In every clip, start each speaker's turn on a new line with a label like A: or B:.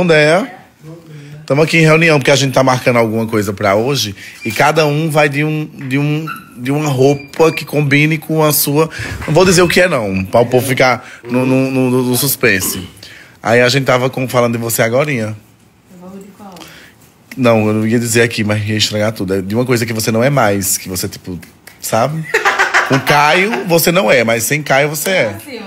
A: Pondé. Estamos aqui em reunião porque a gente tá marcando alguma coisa pra hoje e cada um vai de um de um de uma roupa que combine com a sua. Não vou dizer o que é não, para o povo ficar no, no, no- no suspense. Aí a gente tava com- falando de você agorinha. Não, eu não ia dizer aqui, mas ia estragar tudo. É de uma coisa que você não é mais, que você tipo, sabe? Com Caio você não é, mas sem Caio você é.
B: Sim.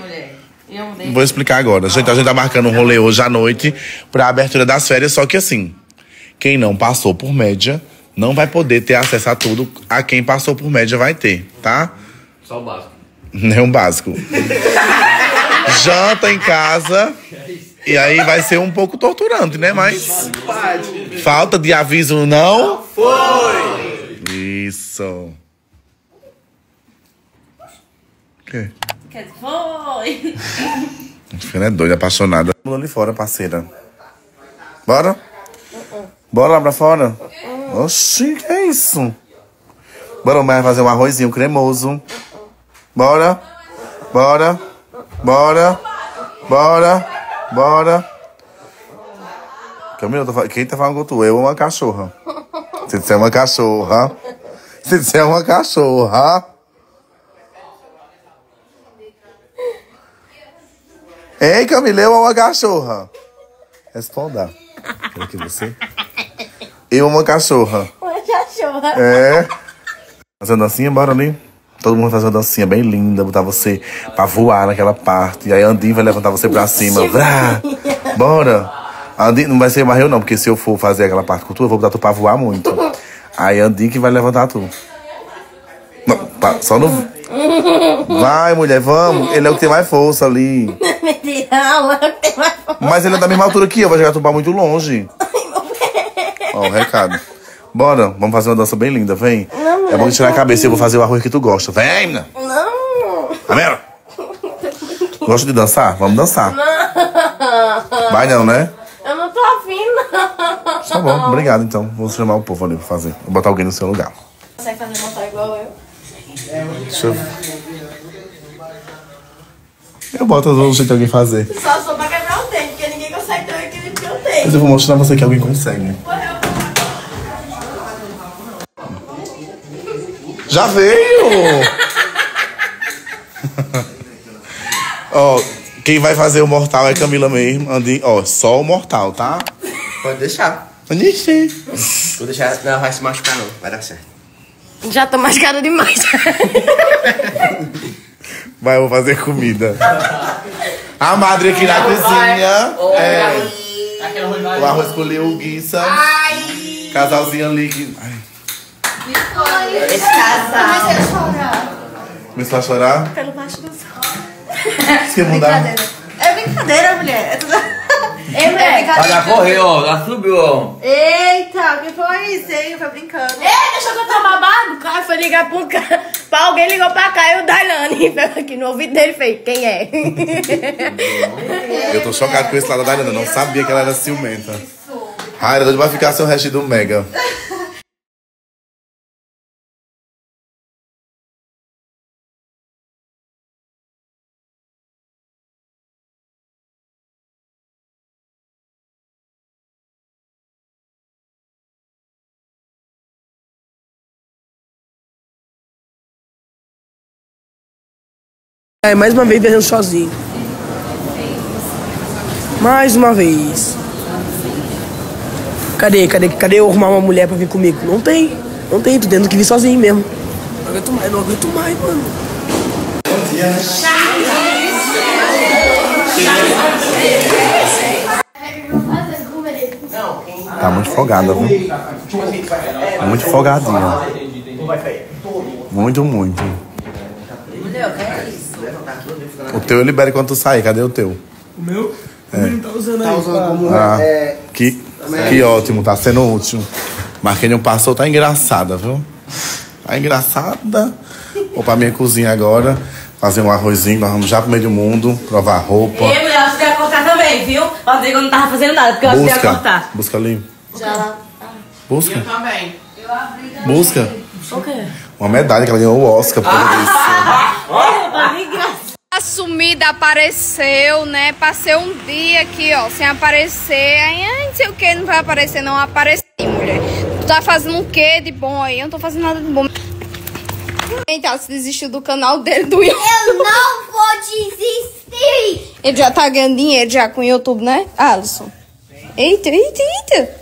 A: Vou explicar agora. Gente, a gente tá marcando um rolê hoje à noite pra abertura das férias, só que assim, quem não passou por média não vai poder ter acesso a tudo. A quem passou por média vai ter, tá?
C: Só o básico.
A: Nem um básico. Janta em casa. E aí vai ser um pouco torturante, né? Mas. Falta de aviso não? Foi! Isso. O quê?
B: Quer dizer, Foi.
A: Filha é doida, apaixonada. Vamos ali fora, parceira. Bora? Bora lá pra fora? Oxi, que é isso? Bora mais fazer um arrozinho cremoso. Bora? Bora? Bora? Bora? Bora? Camila, fal- quem tá falando com tu? Eu ou uma cachorra? Se disser uma cachorra. Se disser uma cachorra. Ei, Camila, eu ou uma cachorra? Responda. Quero que você. Eu uma cachorra?
B: Uma cachorra.
A: É. Fazendo dancinha, bora ali. Todo mundo fazendo dancinha bem linda, botar você pra voar naquela parte. E aí Andinho vai levantar você pra cima. Vrá. Bora. Andinho, não vai ser mais eu não, porque se eu for fazer aquela parte com tu, eu vou botar tu pra voar muito. Aí Andinho que vai levantar tu. Não, pá, só no. Vai, mulher, vamos. Ele é o que tem mais força ali.
B: Mais
A: Mas ele é da mesma altura que eu, vai jogar tu pra muito longe. Ó, o recado. Bora, vamos fazer uma dança bem linda, vem. é bom tirar a cabeça e eu vou fazer o arroz que tu gosta. Vem, menina.
B: Não.
A: Amera. Gosta de dançar? Vamos dançar. Vai não, né?
B: Eu não tô afim, não.
A: Tá bom, obrigado então. Vou chamar o povo ali pra fazer. Vou botar alguém no seu lugar.
B: Consegue fazer montar igual eu?
A: Deixa eu... Eu boto do jeito de alguém fazer.
B: Só sou pra quebrar o dente, porque ninguém consegue ter o equilíbrio que eu
A: Mas
B: tenho.
A: eu vou mostrar pra você que alguém consegue. Já veio! Ó, quem vai fazer o mortal é Camila mesmo. Andi, ó, só o mortal, tá?
C: Pode deixar.
A: Anixe.
C: Vou deixar. Não, vai se machucar não. Vai dar certo.
B: Já tô mascada demais.
A: Vai, eu vou fazer comida. A madre aqui na cozinha. É, o arroz com linguiça. Casalzinho ali. Ai,
B: Esse casal.
A: começou a chorar?
B: Pelo baixo do sol.
A: Você quer mudar?
B: É brincadeira, mulher. É tudo... Ei, mulher.
C: Olha, correu, ó. Já subiu, ó.
B: Eita, o que foi isso, hein? Foi brincando. Ei, deixa eu contar babado. O cara foi ligar pro cara. Pra alguém ligou pra cá e o Dailane veio aqui no ouvido dele e fez, quem é?
A: Eu tô chocado com esse lado da Daiana. Não sabia que ela era ciumenta. Ai, pra ficar sem o resto do Mega.
D: É, mais uma vez viajando sozinho. Mais uma vez. Cadê? Cadê? Cadê eu arrumar uma mulher pra vir comigo? Não tem. Não tem, tô tendo que vir sozinho mesmo. Não aguento mais, não aguento mais, mano.
A: Tá muito folgada, viu? Muito folgadinha. Muito, muito. O teu eu libero quando tu sair. Cadê o teu?
D: O meu? O menino tá usando aí.
C: usando como
A: Ah, que, que ótimo, tá sendo útil. Mas quem não passou tá engraçada, viu? Tá engraçada. Vou pra minha cozinha agora, fazer um arrozinho, nós vamos já pro meio do mundo, provar roupa.
B: Ei, mulher, eu ajudei a cortar também, viu? Rodrigo não tava fazendo nada, porque eu ajudei a
A: Busca,
B: cortar.
A: busca ali.
B: Já.
A: Busca,
B: Também.
A: busca.
B: O quê?
A: Uma medalha que ela ganhou o Oscar por causa disso.
B: Olha, tá engraçado.
E: Sumida, apareceu, né? Passei um dia aqui, ó, sem aparecer. Aí, ai, não sei o que, não vai aparecer, não apareci, mulher. Tu tá fazendo o que de bom aí? Eu não tô fazendo nada de bom. Então, se desistiu do canal dele do YouTube.
F: Eu não vou desistir.
E: Ele já tá ganhando dinheiro já com o YouTube, né, Alisson? Eita, eita, eita.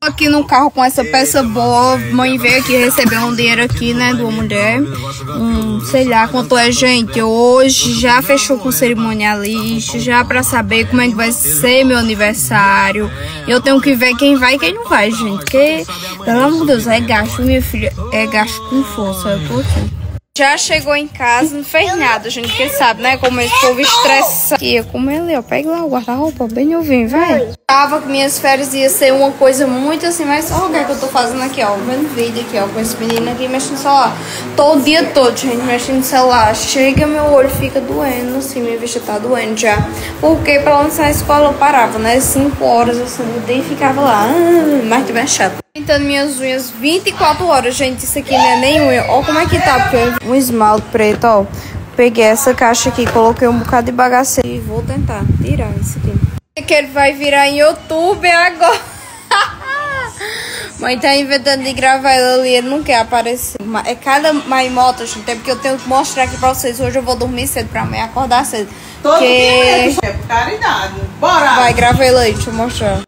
E: Aqui no carro com essa peça boa, mãe veio aqui receber um dinheiro aqui, né, de uma mulher. Um, sei lá quanto é, gente. Hoje já fechou com o cerimonialista, já pra saber como é que vai ser meu aniversário. Eu tenho que ver quem vai e quem não vai, gente. Porque, pelo amor de Deus, é gasto, minha filha. É gasto com força. Eu tô aqui. Já chegou em casa, não fez nada, gente, porque sabe, né? Como esse povo estressa. Aqui, como ele, ó. Pega lá o guarda-roupa, bem novinho, vai. Tava que minhas férias ia ser uma coisa muito assim, mas olha o que é que eu tô fazendo aqui, ó. Vendo vídeo aqui, ó, com esse menino aqui mexendo no celular. Tô o dia todo, gente, mexendo no celular. Chega, meu olho fica doendo, assim, minha vista tá doendo já. Porque pra lançar a escola eu parava, né? 5 horas, assim, o dia ficava lá. Ah, mas também é chato. Pintando minhas unhas 24 horas, gente. Isso aqui não é nem unha. Ó como é que tá, porque um esmalte preto, ó. Peguei essa caixa aqui, coloquei um bocado de bagaceiro e vou tentar tirar isso aqui. Que ele vai virar em YouTube agora. Mãe tá inventando de gravar ele ali, ele não quer aparecer. É cada maimota, gente, é porque eu tenho que mostrar aqui pra vocês. Hoje eu vou dormir cedo pra amanhã acordar cedo.
G: Todo
E: Que-
G: dia, é por caridade. Bora!
E: Vai, grava ele aí, deixa eu mostrar.